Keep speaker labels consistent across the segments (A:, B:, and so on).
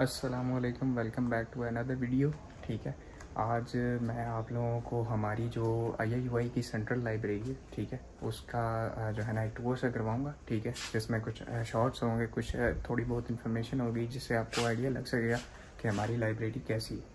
A: असलकम welcome back to another video ठीक है? आज मैं आप लोगों को हमारी जो आई की सेंट्रल लाइब्रेरी है, ठीक है? उसका जो है ना टूर से करवाऊँगा, ठीक है? जिसमें कुछ शॉर्ट्स होंगे, कुछ थोड़ी बहुत इन्फॉर्मेशन होगी, जिससे आपको आइडिया लग सकेगा कि हमारी लाइब्रेरी कैसी है।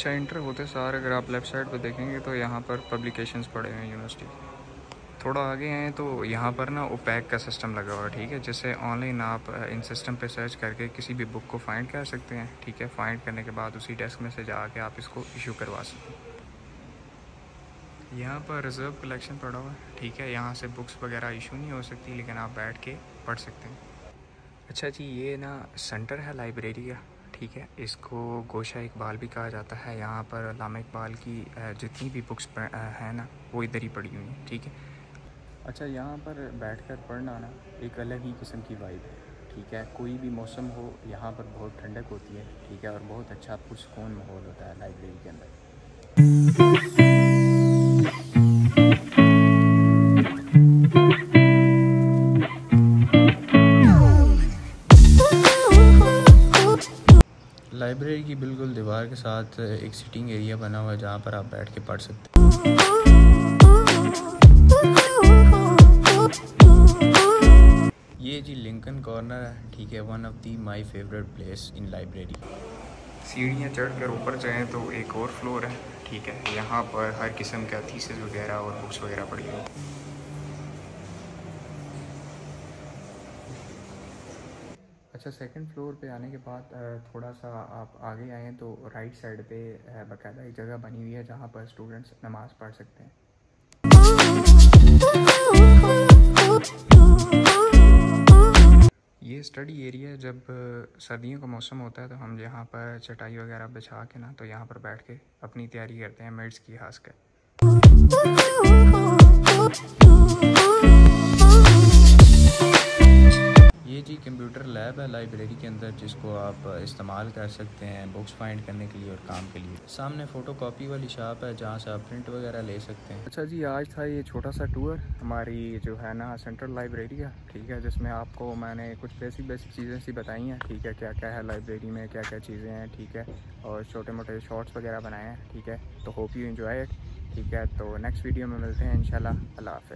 A: अच्छा इंटर होते सार अगर आप लेफ़्ट साइड पर देखेंगे तो यहाँ पर पब्लिकेशंस पड़े हुए हैं यूनिवर्सिटी थोड़ा आगे हैं तो यहाँ पर ना ओपैक का सिस्टम लगा हुआ है, ठीक है? जिससे ऑनलाइन आप इन सिस्टम पे सर्च करके किसी भी बुक को फाइंड कर सकते हैं, ठीक है? फाइंड करने के बाद उसी डेस्क में से जाके आप इसको इशू करवा सकते हैं। यहाँ पर रिज़र्व कलेक्शन पड़ा हुआ है, ठीक है? यहाँ से बुक्स वगैरह इशू नहीं हो सकती, लेकिन आप बैठ के पढ़ सकते हैं। अच्छा जी, ये ना सेंटर है लाइब्रेरी का। ठीक है, इसको गोशा इकबाल भी कहा जाता है। यहाँ पर लामा इकबाल की जितनी भी बुक्स हैं ना, वो इधर ही पड़ी हुई हैं, ठीक है? अच्छा यहाँ पर बैठ कर पढ़ना ना, एक अलग ही किस्म की वाइब है, ठीक है? कोई भी मौसम हो, यहाँ पर बहुत ठंडक होती है, ठीक है? और बहुत अच्छा पुरसकून माहौल होता है लाइब्रेरी के अंदर। लाइब्रेरी की बिल्कुल दीवार के साथ एक सिटिंग एरिया बना हुआ है जहाँ पर आप बैठ के पढ़ सकते हैं। ये जी लिंकन कॉर्नर है, ठीक है one of the my favourite place in library सीढ़ियाँ चढ़ कर ऊपर जाएँ तो एक और फ्लोर है, ठीक है, यहाँ पर हर किस्म का थीसिस वगैरह और बुक्स वगैरह पड़ी हुई अच्छा सेकंड फ्लोर पे आने के बाद थोड़ा सा आप आगे आएँ तो राइट साइड पे बाकायदा एक जगह बनी हुई है जहाँ पर स्टूडेंट्स नमाज़ पढ़ सकते हैं। ये स्टडी एरिया जब सर्दियों का मौसम होता है तो हम यहाँ पर चटाई वगैरह बिछा के ना तो यहाँ पर बैठ के अपनी तैयारी करते हैं मेड्स की खास कर लाइब्रेरी के अंदर जिसको आप इस्तेमाल कर सकते हैं बुक्स फाइंड करने के लिए और काम के लिए। सामने फ़ोटो कॉपी वाली शॉप है जहाँ से आप प्रिंट वगैरह ले सकते हैं। अच्छा जी, आज था ये छोटा सा टूर हमारी जो है ना सेंट्रल लाइब्रेरी का ठीक है, जिसमें आपको मैंने कुछ बेसिक बेसिक चीज़ें सी बताई हैं, ठीक है क्या क्या है लाइब्रेरी में क्या क्या चीज़ें हैं, ठीक है, और छोटे मोटे शॉर्ट्स वगैरह बनाए हैं, ठीक है तो होप यू इन्जॉय ठीक है तो नेक्स्ट वीडियो में मिलते हैं इन अल्लाह हाफ़